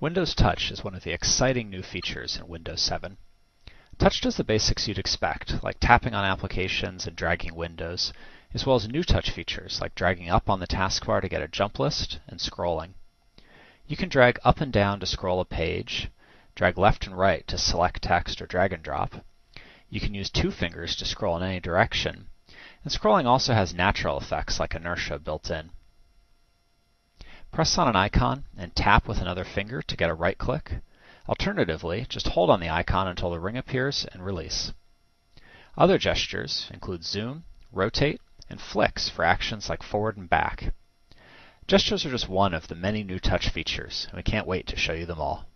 Windows Touch is one of the exciting new features in Windows 7. Touch does the basics you'd expect, like tapping on applications and dragging windows, as well as new touch features like dragging up on the taskbar to get a jump list and scrolling. You can drag up and down to scroll a page, drag left and right to select text or drag and drop. You can use two fingers to scroll in any direction, and scrolling also has natural effects like inertia built in. Press on an icon and tap with another finger to get a right click. Alternatively, just hold on the icon until the ring appears and release. Other gestures include zoom, rotate, and flicks for actions like forward and back. Gestures are just one of the many new touch features, and we can't wait to show you them all.